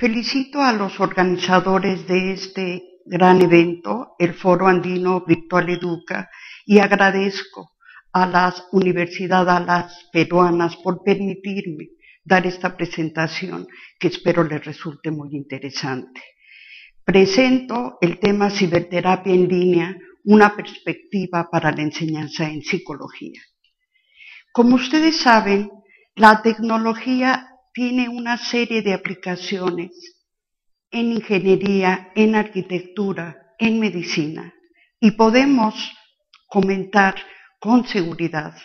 Felicito a los organizadores de este gran evento, el Foro Andino Virtual Educa, y agradezco a las universidades, las peruanas por permitirme dar esta presentación que espero les resulte muy interesante. Presento el tema ciberterapia en línea, una perspectiva para la enseñanza en psicología. Como ustedes saben, la tecnología tiene una serie de aplicaciones en ingeniería, en arquitectura, en medicina. Y podemos comentar con seguridad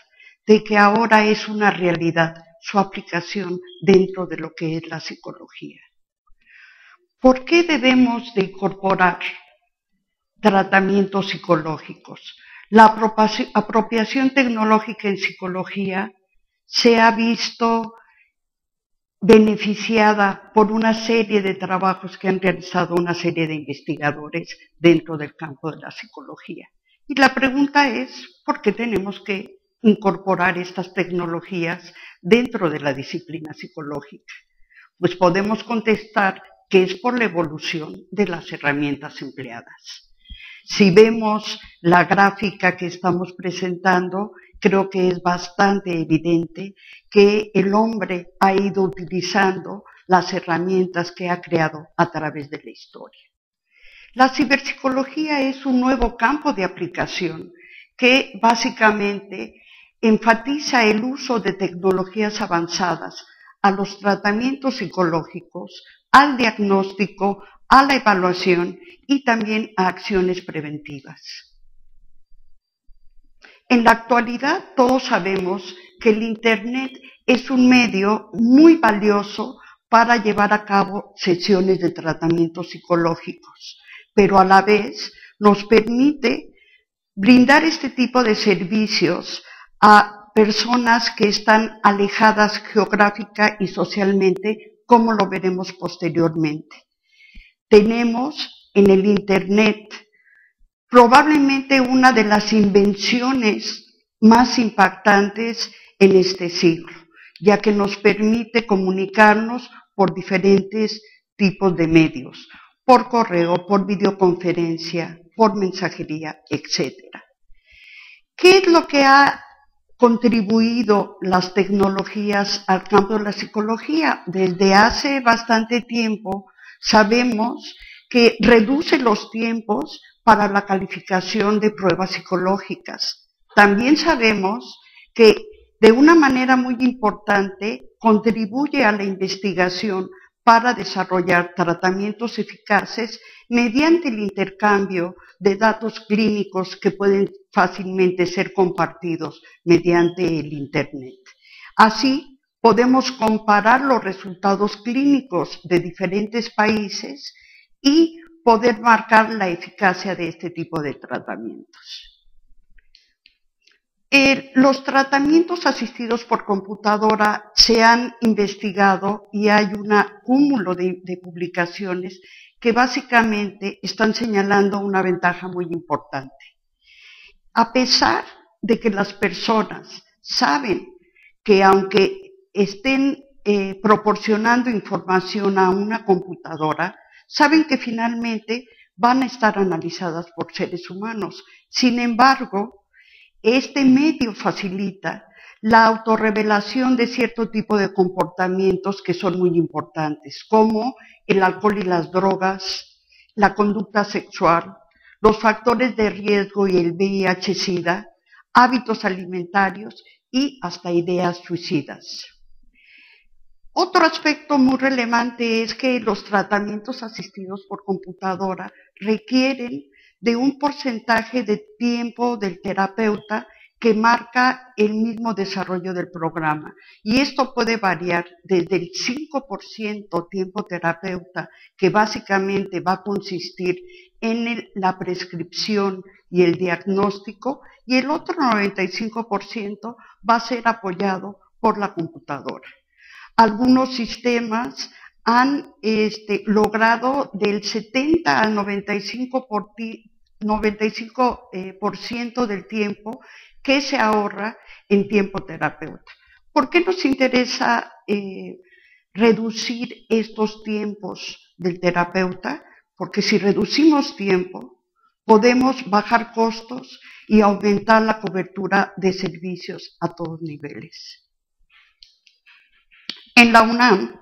de que ahora es una realidad su aplicación dentro de lo que es la psicología. ¿Por qué debemos de incorporar tratamientos psicológicos? La apropiación tecnológica en psicología se ha visto beneficiada por una serie de trabajos que han realizado una serie de investigadores dentro del campo de la psicología. Y la pregunta es, ¿por qué tenemos que incorporar estas tecnologías dentro de la disciplina psicológica? Pues podemos contestar que es por la evolución de las herramientas empleadas. Si vemos la gráfica que estamos presentando, creo que es bastante evidente que el hombre ha ido utilizando las herramientas que ha creado a través de la historia. La ciberpsicología es un nuevo campo de aplicación que básicamente enfatiza el uso de tecnologías avanzadas a los tratamientos psicológicos, al diagnóstico, a la evaluación y también a acciones preventivas. En la actualidad todos sabemos que el Internet es un medio muy valioso para llevar a cabo sesiones de tratamientos psicológicos, pero a la vez nos permite brindar este tipo de servicios a personas que están alejadas geográfica y socialmente, como lo veremos posteriormente. Tenemos en el Internet probablemente una de las invenciones más impactantes en este siglo, ya que nos permite comunicarnos por diferentes tipos de medios, por correo, por videoconferencia, por mensajería, etc. ¿Qué es lo que ha contribuido las tecnologías al campo de la psicología? Desde hace bastante tiempo sabemos que reduce los tiempos para la calificación de pruebas psicológicas. También sabemos que de una manera muy importante contribuye a la investigación para desarrollar tratamientos eficaces mediante el intercambio de datos clínicos que pueden fácilmente ser compartidos mediante el Internet. Así, podemos comparar los resultados clínicos de diferentes países y poder marcar la eficacia de este tipo de tratamientos. los tratamientos asistidos por computadora se han investigado y hay un cúmulo de, de publicaciones que básicamente están señalando una ventaja muy importante. A pesar de que las personas saben que aunque estén eh, proporcionando información a una computadora, saben que finalmente van a estar analizadas por seres humanos. Sin embargo, este medio facilita la autorrevelación de cierto tipo de comportamientos que son muy importantes, como el alcohol y las drogas, la conducta sexual, los factores de riesgo y el VIH-Sida, hábitos alimentarios y hasta ideas suicidas. Otro aspecto muy relevante es que los tratamientos asistidos por computadora requieren de un porcentaje de tiempo del terapeuta que marca el mismo desarrollo del programa. Y esto puede variar desde el 5% tiempo terapeuta, que básicamente va a consistir en la prescripción y el diagnóstico, y el otro 95% va a ser apoyado por la computadora. Algunos sistemas han este, logrado del 70 al 95%, por 95 eh, del tiempo que se ahorra en tiempo terapeuta. ¿Por qué nos interesa eh, reducir estos tiempos del terapeuta, porque si reducimos tiempo, podemos bajar costos y aumentar la cobertura de servicios a todos niveles. En la UNAM,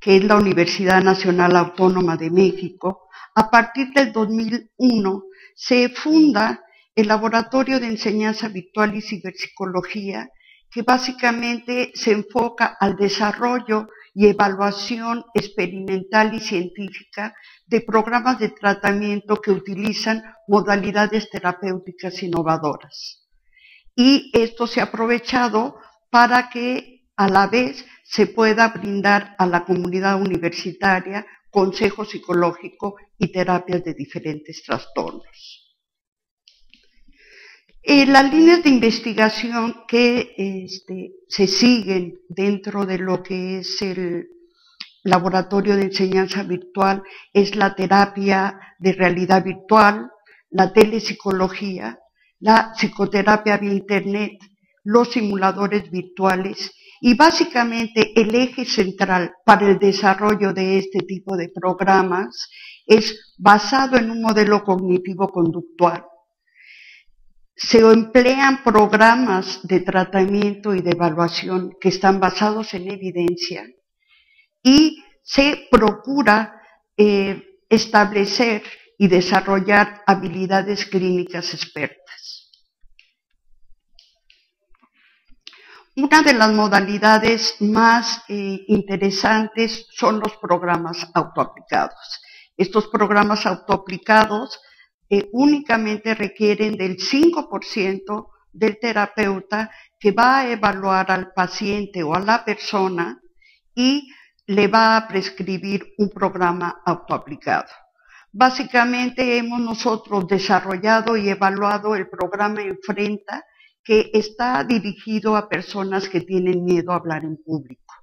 que es la Universidad Nacional Autónoma de México, a partir del 2001 se funda el Laboratorio de Enseñanza Virtual y Ciberpsicología, que básicamente se enfoca al desarrollo y evaluación experimental y científica de programas de tratamiento que utilizan modalidades terapéuticas innovadoras. Y esto se ha aprovechado para que a la vez se pueda brindar a la comunidad universitaria consejo psicológico y terapias de diferentes trastornos. Eh, las líneas de investigación que este, se siguen dentro de lo que es el laboratorio de enseñanza virtual es la terapia de realidad virtual, la telepsicología, la psicoterapia vía internet, los simuladores virtuales y básicamente el eje central para el desarrollo de este tipo de programas es basado en un modelo cognitivo conductual se emplean programas de tratamiento y de evaluación que están basados en evidencia y se procura eh, establecer y desarrollar habilidades clínicas expertas. Una de las modalidades más eh, interesantes son los programas autoaplicados. Estos programas autoaplicados únicamente requieren del 5% del terapeuta que va a evaluar al paciente o a la persona y le va a prescribir un programa autoaplicado. Básicamente hemos nosotros desarrollado y evaluado el programa Enfrenta que está dirigido a personas que tienen miedo a hablar en público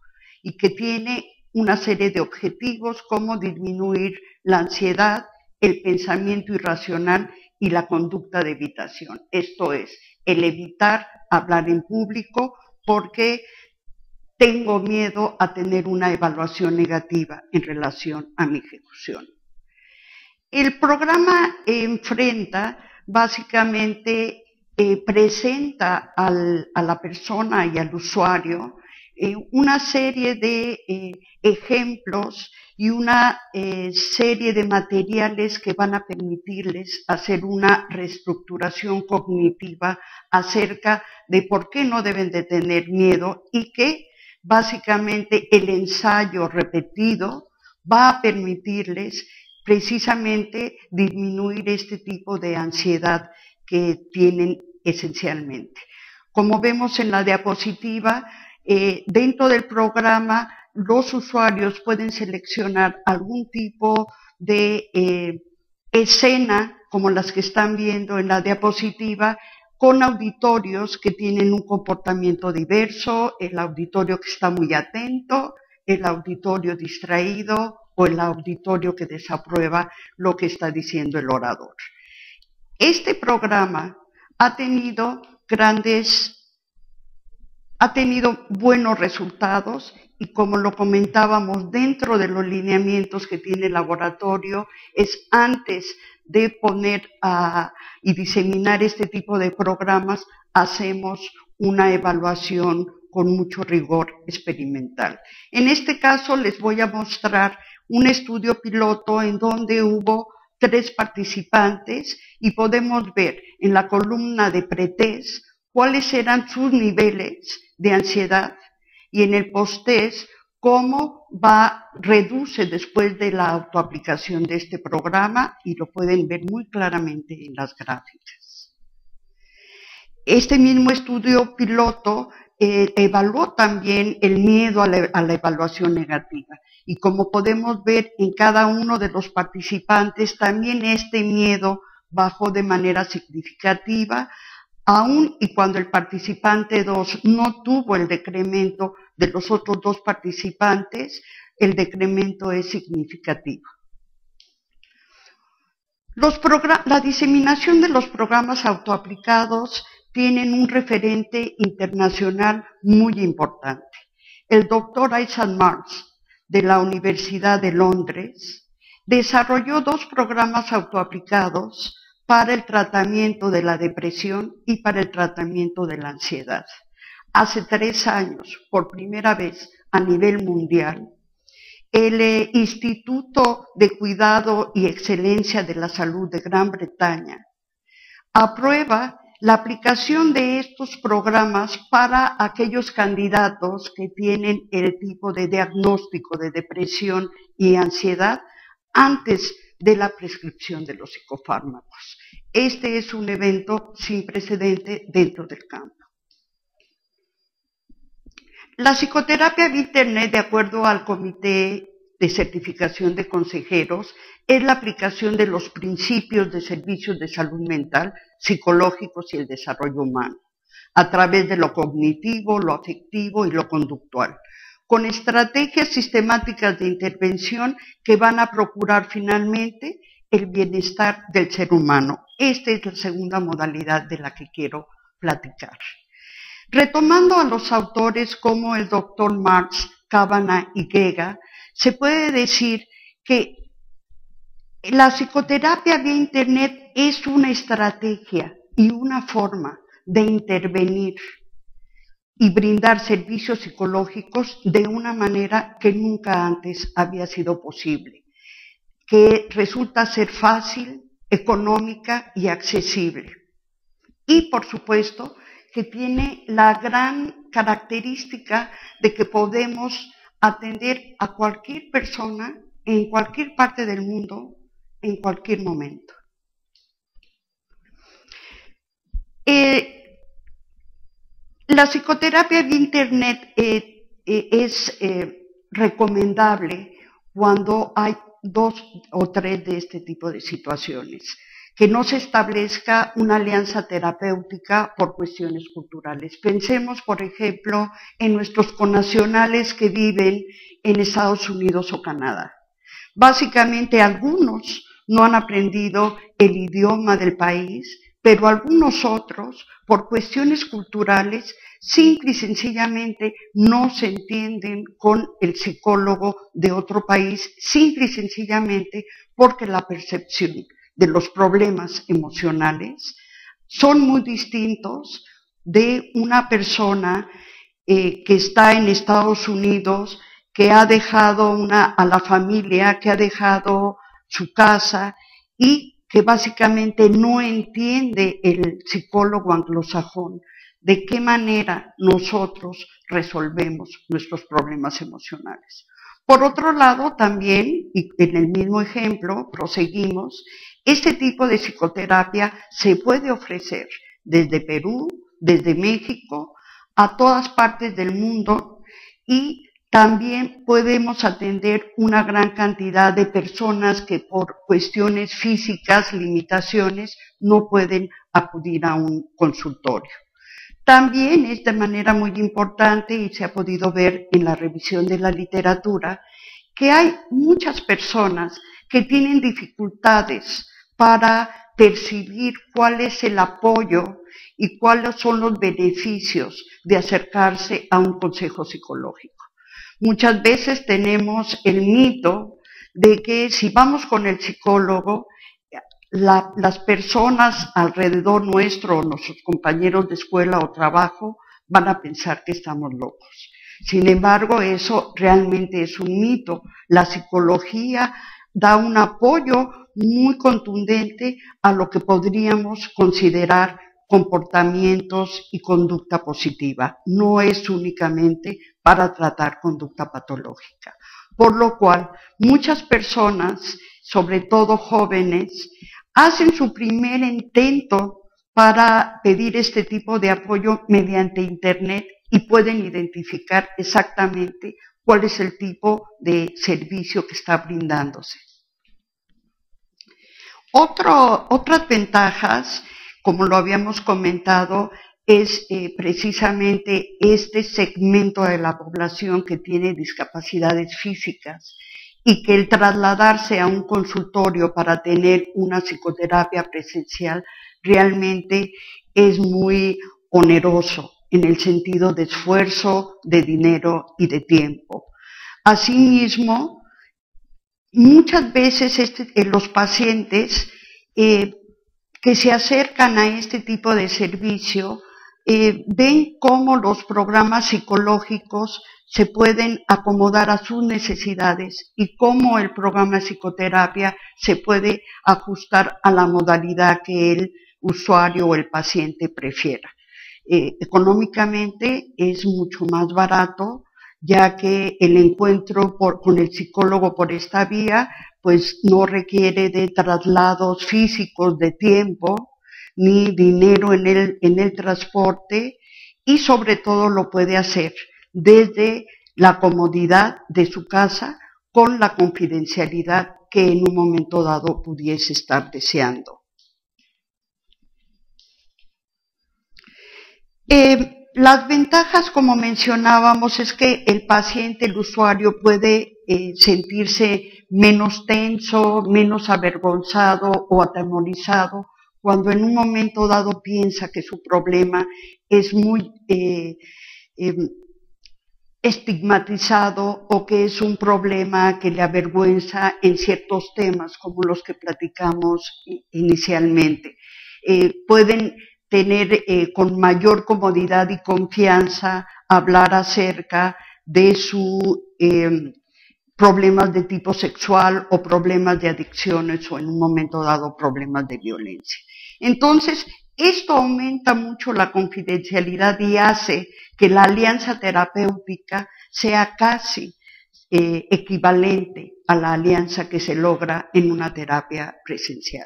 y que tiene una serie de objetivos como disminuir la ansiedad, el pensamiento irracional y la conducta de evitación. Esto es, el evitar hablar en público porque tengo miedo a tener una evaluación negativa en relación a mi ejecución. El programa enfrenta básicamente eh, presenta a la persona y al usuario eh, una serie de eh, ejemplos y una serie de materiales que van a permitirles hacer una reestructuración cognitiva acerca de por qué no deben de tener miedo y que básicamente el ensayo repetido va a permitirles precisamente disminuir este tipo de ansiedad que tienen esencialmente. Como vemos en la diapositiva, eh, dentro del programa los usuarios pueden seleccionar algún tipo de eh, escena, como las que están viendo en la diapositiva, con auditorios que tienen un comportamiento diverso, el auditorio que está muy atento, el auditorio distraído o el auditorio que desaprueba lo que está diciendo el orador. Este programa ha tenido grandes ha tenido buenos resultados y como lo comentábamos dentro de los lineamientos que tiene el laboratorio, es antes de poner y diseminar este tipo de programas, hacemos una evaluación con mucho rigor experimental. En este caso les voy a mostrar un estudio piloto en donde hubo tres participantes y podemos ver en la columna de pretest cuáles eran sus niveles de ansiedad y en el post-test cómo va, reduce después de la autoaplicación de este programa y lo pueden ver muy claramente en las gráficas. Este mismo estudio piloto eh, evaluó también el miedo a la, evaluación negativa y como podemos ver en cada uno de los participantes, también este miedo bajó de manera significativa aun y cuando el participante 2 no tuvo el decremento de los otros dos participantes, el decremento es significativo. la diseminación de los programas autoaplicados tienen un referente internacional muy importante. el doctor Isaac Marks de la Universidad de Londres desarrolló dos programas autoaplicados para el tratamiento de la depresión y para el tratamiento de la ansiedad. Hace tres años, por primera vez a nivel mundial, el eh, Instituto de Cuidado y Excelencia de la Salud de Gran Bretaña aprueba la aplicación de estos programas para aquellos candidatos que tienen el tipo de diagnóstico de depresión y ansiedad antes de la prescripción de los psicofármacos. Este es un evento sin precedente dentro del campo. La psicoterapia de Internet, de acuerdo al Comité de Certificación de Consejeros, es la aplicación de los principios de servicios de salud mental, psicológicos y el desarrollo humano, a través de lo cognitivo, lo afectivo y lo conductual, con estrategias sistemáticas de intervención que van a procurar finalmente el bienestar del ser humano. Esta es la segunda modalidad de la que quiero platicar. Retomando a los autores como el doctor Marx, Cabana y Gega, se puede decir que la psicoterapia vía Internet es una estrategia y una forma de intervenir y brindar servicios psicológicos de una manera que nunca antes había sido posible, que resulta ser fácil, económica y accesible. Y por supuesto que tiene la gran característica de que podemos atender a cualquier persona en cualquier parte del mundo, en cualquier momento. Eh, la psicoterapia de Internet eh, eh, es recomendable cuando hay dos o tres de este tipo de situaciones, que no se establezca una alianza terapéutica por cuestiones culturales. Pensemos, por ejemplo, en nuestros conacionales que viven en Estados Unidos o Canadá. Básicamente algunos no han aprendido el idioma del país, pero algunos otros, por cuestiones culturales, simple y sencillamente no se entienden con el psicólogo de otro país, simple y sencillamente porque la percepción de los problemas emocionales son muy distintos de una persona eh, que está en Estados Unidos, que ha dejado una, a la familia, que ha dejado su casa y que básicamente no entiende el psicólogo anglosajón de qué manera nosotros resolvemos nuestros problemas emocionales. Por otro lado, también, y en el mismo ejemplo, proseguimos, este tipo de psicoterapia se puede ofrecer desde Perú, desde México, a todas partes del mundo y también podemos atender una gran cantidad de personas que por cuestiones físicas, limitaciones, no pueden acudir a un consultorio. También es de manera muy importante y se ha podido ver en la revisión de la literatura que hay muchas personas que tienen dificultades para percibir cuál es el apoyo y cuáles son los beneficios de acercarse a un consejo psicológico. Muchas veces tenemos el mito de que si vamos con el psicólogo, las personas alrededor nuestro, nuestros compañeros de escuela o trabajo, van a pensar que estamos locos. Sin embargo, eso realmente es un mito. La psicología da un apoyo muy contundente a lo que podríamos considerar comportamientos y conducta positiva. No es únicamente para tratar conducta patológica. Por lo cual, muchas personas, sobre todo jóvenes, hacen su primer intento para pedir este tipo de apoyo mediante Internet y pueden identificar exactamente cuál es el tipo de servicio que está brindándose. Otras ventajas, como lo habíamos comentado, es eh, precisamente este segmento de la población que tiene discapacidades físicas y que el trasladarse a un consultorio para tener una psicoterapia presencial realmente es muy oneroso. en el sentido de esfuerzo, de dinero y de tiempo. Asimismo, muchas veces este, eh, los pacientes eh, que se acercan a este tipo de servicio eh, ven cómo los programas psicológicos se pueden acomodar a sus necesidades y cómo el programa de psicoterapia se puede ajustar a la modalidad que el usuario o el paciente prefiera. Económicamente es mucho más barato, ya que el encuentro con el psicólogo por esta vía pues no requiere de traslados físicos de tiempo, ni dinero en el, en el transporte y sobre todo lo puede hacer desde la comodidad de su casa con la confidencialidad que en un momento dado pudiese estar deseando. Eh, las ventajas, como mencionábamos, es que el paciente, el usuario, puede eh, sentirse menos tenso, menos avergonzado o atemorizado cuando en un momento dado piensa que su problema es muy eh, em, estigmatizado o que es un problema que le avergüenza en ciertos temas como los que platicamos inicialmente. Eh, pueden tener eh, con mayor comodidad y confianza hablar acerca de su em, problemas de tipo sexual o problemas de adicciones o en un momento dado problemas de violencia. Entonces, esto aumenta mucho la confidencialidad y hace que la alianza terapéutica sea casi eh, equivalente a la alianza que se logra en una terapia presencial.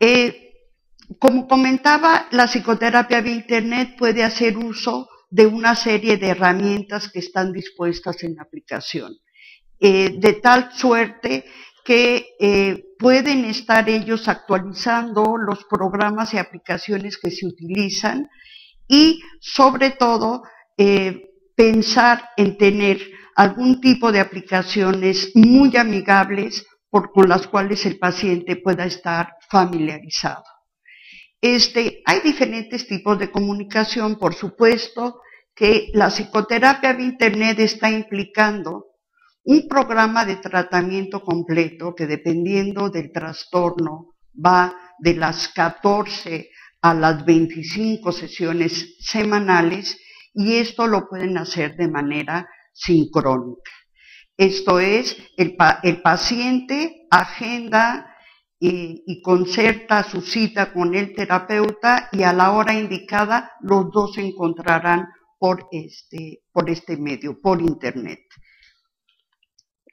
Eh, como comentaba, la psicoterapia vía Internet puede hacer uso de una serie de herramientas que están dispuestas en la aplicación, eh, de tal suerte que eh, pueden estar ellos actualizando los programas y aplicaciones que se utilizan y sobre todo pensar en tener algún tipo de aplicaciones muy amigables con las cuales el paciente pueda estar familiarizado. Este, hay diferentes tipos de comunicación, por supuesto, que la psicoterapia de Internet está implicando un programa de tratamiento completo que dependiendo del trastorno va de las 14 a las 25 sesiones semanales y esto lo pueden hacer de manera sincrónica. Esto es, el, paciente agenda y, concerta su cita con el terapeuta y a la hora indicada los dos se encontrarán por este, por este medio, por Internet.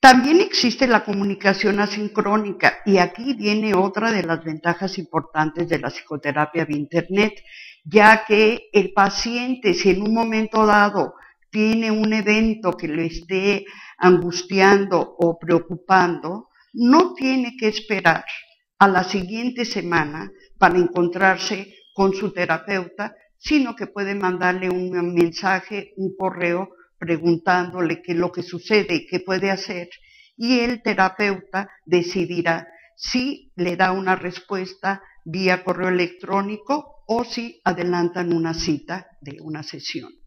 También existe la comunicación asincrónica y aquí viene otra de las ventajas importantes de la psicoterapia de Internet, ya que el paciente, si en un momento dado tiene un evento que lo esté angustiando o preocupando, no tiene que esperar a la siguiente semana para encontrarse con su terapeuta, sino que puede mandarle un mensaje, un correo preguntándole qué es lo que sucede y qué puede hacer, y el terapeuta decidirá si le da una respuesta vía correo electrónico o si adelantan una cita de una sesión.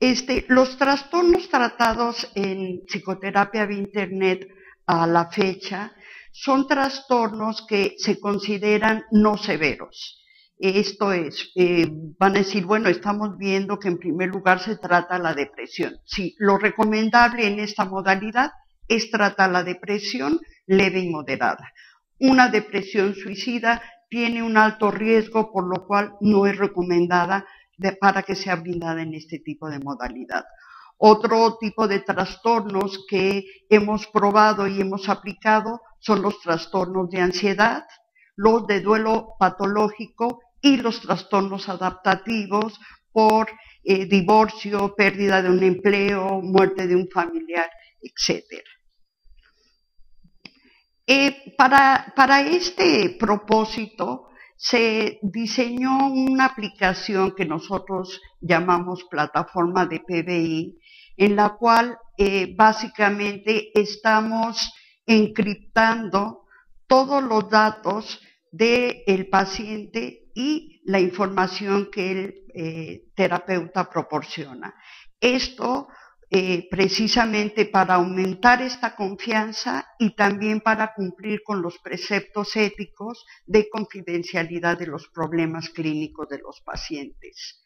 Este, los trastornos tratados en psicoterapia de Internet a la fecha son trastornos que se consideran no severos. Esto es, eh, van a decir, bueno, estamos viendo que en primer lugar se trata la depresión. Sí, lo recomendable en esta modalidad es tratar la depresión leve y moderada. Una depresión suicida tiene un alto riesgo, por lo cual no es recomendada para que sea brindada en este tipo de modalidad. Otro tipo de trastornos que hemos probado y hemos aplicado son los trastornos de ansiedad, los de duelo patológico y los trastornos adaptativos por eh, divorcio, pérdida de un empleo, muerte de un familiar, etc. Eh, para, para este propósito, se diseñó una aplicación que nosotros llamamos plataforma de PBI, en la cual eh, básicamente estamos encriptando todos los datos del paciente y la información que el eh, terapeuta proporciona. Esto eh, precisamente para aumentar esta confianza y también para cumplir con los preceptos éticos de confidencialidad de los problemas clínicos de los pacientes.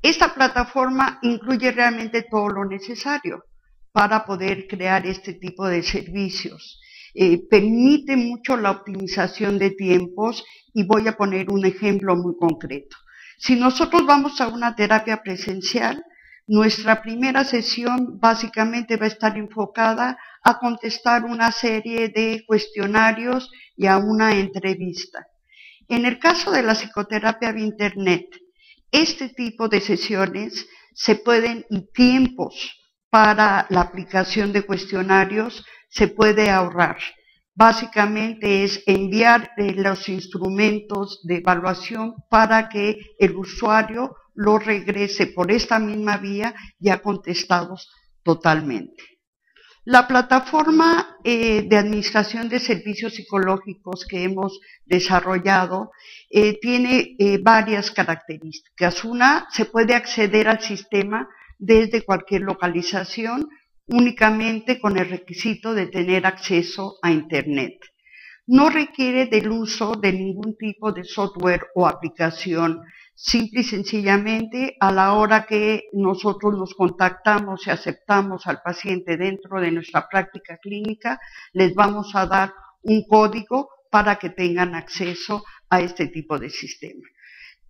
Esta plataforma incluye realmente todo lo necesario para poder crear este tipo de servicios. Eh, permite mucho la optimización de tiempos y voy a poner un ejemplo muy concreto. Si nosotros vamos a una terapia presencial, nuestra primera sesión básicamente va a estar enfocada a contestar una serie de cuestionarios y a una entrevista. En el caso de la psicoterapia de Internet, este tipo de sesiones se pueden y tiempos para la aplicación de cuestionarios se puede ahorrar. Básicamente es enviar eh, los instrumentos de evaluación para que el usuario lo regrese por esta misma vía ya contestados totalmente. La plataforma eh, de administración de servicios psicológicos que hemos desarrollado eh, tiene varias características. Una, se puede acceder al sistema desde cualquier localización únicamente con el requisito de tener acceso a Internet. No requiere del uso de ningún tipo de software o aplicación, simple y sencillamente a la hora que nosotros nos contactamos y aceptamos al paciente dentro de nuestra práctica clínica, les vamos a dar un código para que tengan acceso a este tipo de sistema.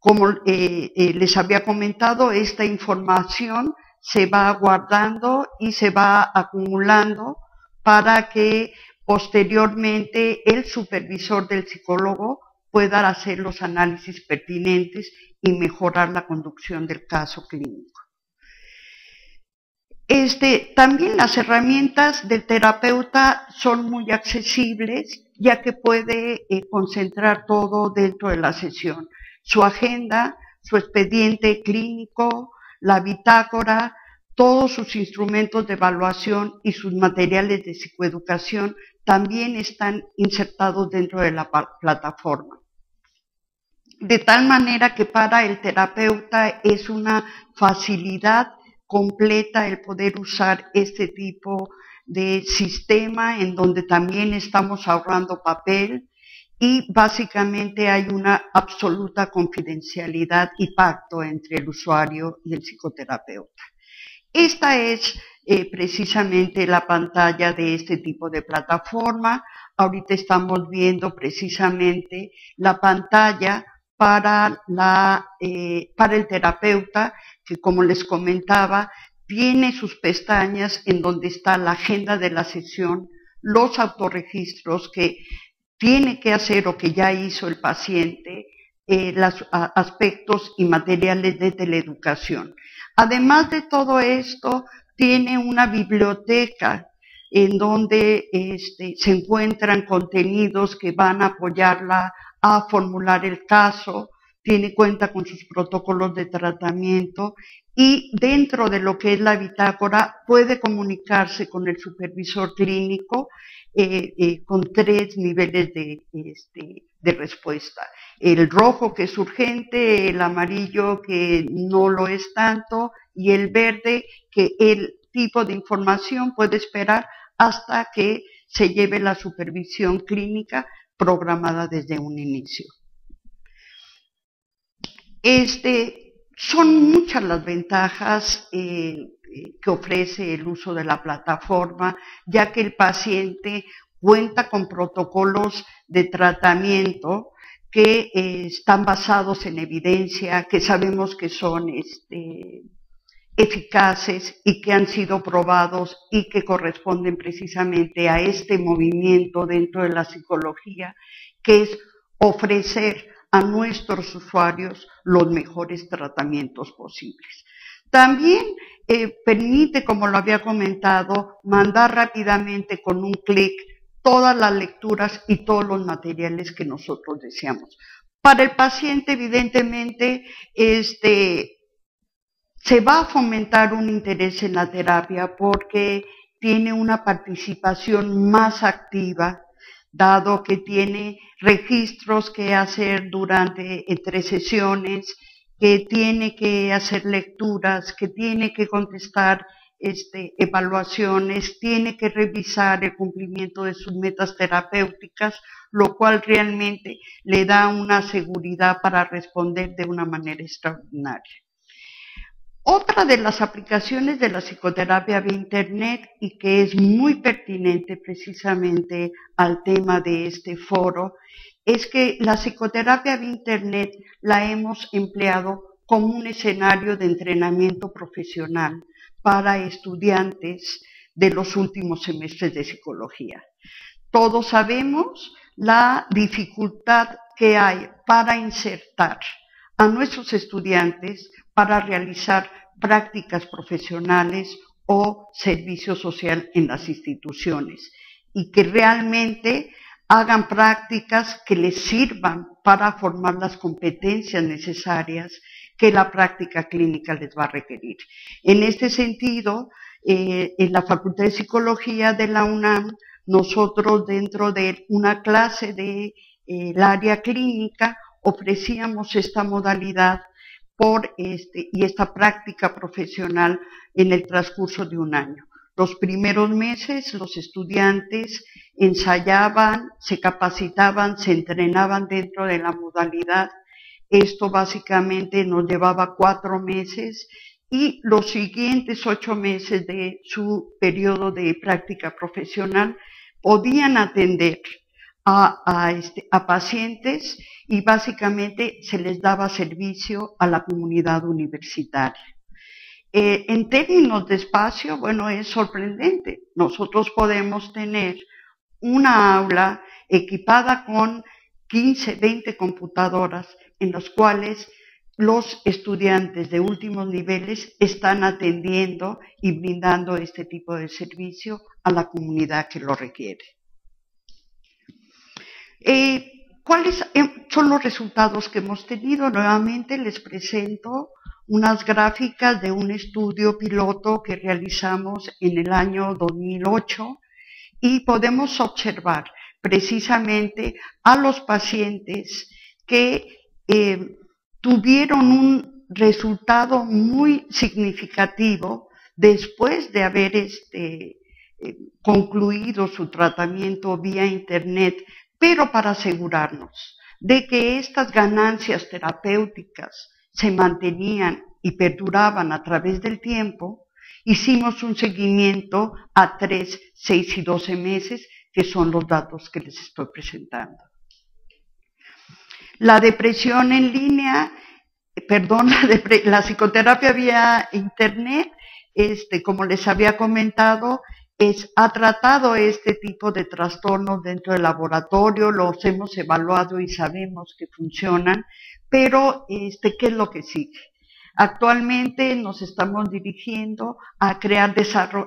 Como eh, eh, les había comentado, esta información se va guardando y se va acumulando para que posteriormente el supervisor del psicólogo pueda hacer los análisis pertinentes y mejorar la conducción del caso clínico. Este, también las herramientas del terapeuta son muy accesibles ya que puede eh, concentrar todo dentro de la sesión. Su agenda, su expediente clínico, la bitácora, todos sus instrumentos de evaluación y sus materiales de psicoeducación también están insertados dentro de la plataforma. De tal manera que para el terapeuta es una facilidad completa el poder usar este tipo de sistema en donde también estamos ahorrando papel, y básicamente hay una absoluta confidencialidad y pacto entre el usuario y el psicoterapeuta. Esta es eh, precisamente la pantalla de este tipo de plataforma. Ahorita estamos viendo precisamente la pantalla para, la, eh, para el terapeuta, que como les comentaba, tiene sus pestañas en donde está la agenda de la sesión, los autorregistros que tiene que hacer o que ya hizo el paciente eh, los aspectos y materiales de teleeducación. Además de todo esto, tiene una biblioteca en donde este, se encuentran contenidos que van a apoyarla a formular el caso, tiene cuenta con sus protocolos de tratamiento y dentro de lo que es la bitácora puede comunicarse con el supervisor clínico eh, eh, con tres niveles este, de respuesta. El rojo que es urgente, el amarillo que no lo es tanto y el verde que el tipo de información puede esperar hasta que se lleve la supervisión clínica programada desde un inicio. Este, son muchas las ventajas eh, que ofrece el uso de la plataforma, ya que el paciente cuenta con protocolos de tratamiento que eh, están basados en evidencia, que sabemos que son este, eficaces y que han sido probados y que corresponden precisamente a este movimiento dentro de la psicología, que es ofrecer a nuestros usuarios los mejores tratamientos posibles. También eh, permite, como lo había comentado, mandar rápidamente con un clic todas las lecturas y todos los materiales que nosotros deseamos. Para el paciente, evidentemente, este, se va a fomentar un interés en la terapia porque tiene una participación más activa dado que tiene registros que hacer durante entre sesiones, que tiene que hacer lecturas, que tiene que contestar este, evaluaciones, tiene que revisar el cumplimiento de sus metas terapéuticas, lo cual realmente le da una seguridad para responder de una manera extraordinaria. Otra de las aplicaciones de la psicoterapia vía Internet y que es muy pertinente precisamente al tema de este foro es que la psicoterapia vía Internet la hemos empleado como un escenario de entrenamiento profesional para estudiantes de los últimos semestres de psicología. Todos sabemos la dificultad que hay para insertar a nuestros estudiantes para realizar prácticas profesionales o servicio social en las instituciones y que realmente hagan prácticas que les sirvan para formar las competencias necesarias que la práctica clínica les va a requerir. En este sentido, eh, en la Facultad de Psicología de la UNAM, nosotros dentro de una clase del de, eh, área clínica ofrecíamos esta modalidad este, y esta práctica profesional en el transcurso de un año. Los primeros meses los estudiantes ensayaban, se capacitaban, se entrenaban dentro de la modalidad esto básicamente nos llevaba cuatro meses y los siguientes ocho meses de su periodo de práctica profesional podían atender a, este, pacientes y básicamente se les daba servicio a la comunidad universitaria. Eh, en términos de espacio, bueno, es sorprendente. Nosotros podemos tener una aula equipada con 15, 20 computadoras en los cuales los estudiantes de últimos niveles están atendiendo y brindando este tipo de servicio a la comunidad que lo requiere. Eh, ¿Cuáles son los resultados que hemos tenido? Nuevamente les presento unas gráficas de un estudio piloto que realizamos en el año 2008 y podemos observar precisamente a los pacientes que eh, tuvieron un resultado muy significativo después de haber este, eh, concluido su tratamiento vía Internet, pero para asegurarnos de que estas ganancias terapéuticas se mantenían y perduraban a través del tiempo, hicimos un seguimiento a 3, 6 y 12 meses, que son los datos que les estoy presentando. La depresión en línea, perdón, la, psicoterapia vía internet, este, como les había comentado, es, ha tratado este tipo de trastornos dentro del laboratorio, los hemos evaluado y sabemos que funcionan, pero este, ¿qué es lo que sigue? Actualmente nos estamos dirigiendo a crear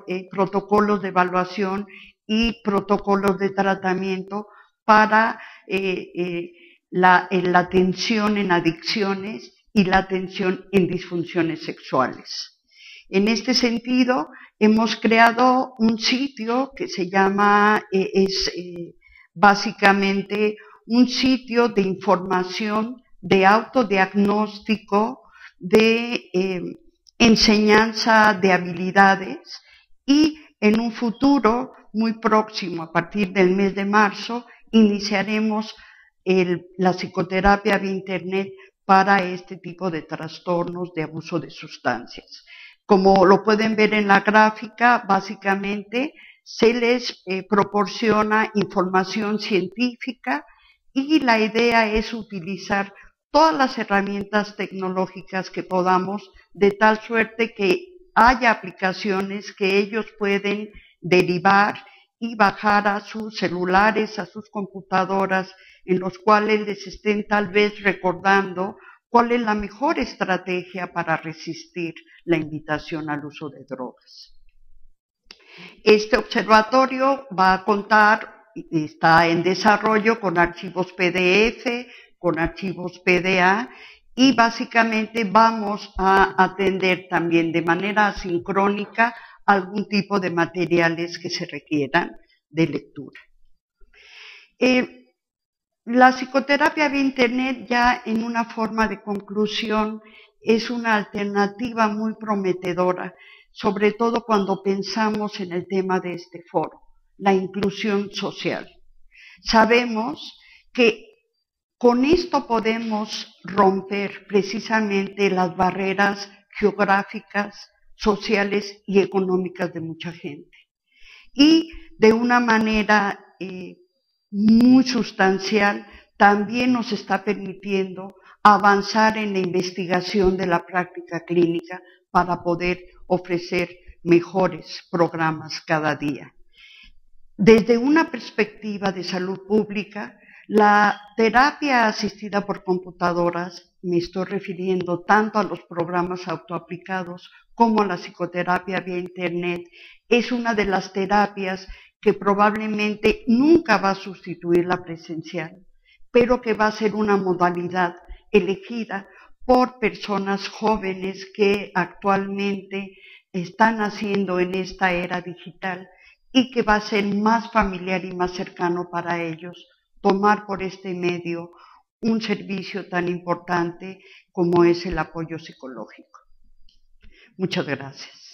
eh, protocolos de evaluación y protocolos de tratamiento para eh, eh, la, la atención en adicciones y la atención en disfunciones sexuales. En este sentido, hemos creado un sitio que se llama, eh, es eh, básicamente un sitio de información, de autodiagnóstico, de eh, enseñanza de habilidades y en un futuro muy próximo, a partir del mes de marzo, iniciaremos la psicoterapia de Internet para este tipo de trastornos de abuso de sustancias. Como lo pueden ver en la gráfica, básicamente se les eh, proporciona información científica y la idea es utilizar todas las herramientas tecnológicas que podamos de tal suerte que haya aplicaciones que ellos pueden derivar y bajar a sus celulares, a sus computadoras en los cuales les estén tal vez recordando cuál es la mejor estrategia para resistir la invitación al uso de drogas. Este observatorio va a contar, está en desarrollo con archivos PDF, con archivos PDA y básicamente vamos a atender también de manera sincrónica algún tipo de materiales que se requieran de lectura. Eh, la psicoterapia vía Internet ya en una forma de conclusión es una alternativa muy prometedora, sobre todo cuando pensamos en el tema de este foro, la inclusión social. Sabemos que con esto podemos romper precisamente las barreras geográficas, sociales y económicas de mucha gente. Y de una manera eh, muy sustancial también nos está permitiendo avanzar en la investigación de la práctica clínica para poder ofrecer mejores programas cada día. Desde una perspectiva de salud pública, la terapia asistida por computadoras, me estoy refiriendo tanto a los programas autoaplicados como a la psicoterapia vía Internet, es una de las terapias que probablemente nunca va a sustituir la presencial, pero que va a ser una modalidad elegida por personas jóvenes que actualmente están haciendo en esta era digital y que va a ser más familiar y más cercano para ellos tomar por este medio un servicio tan importante como es el apoyo psicológico. Muchas gracias.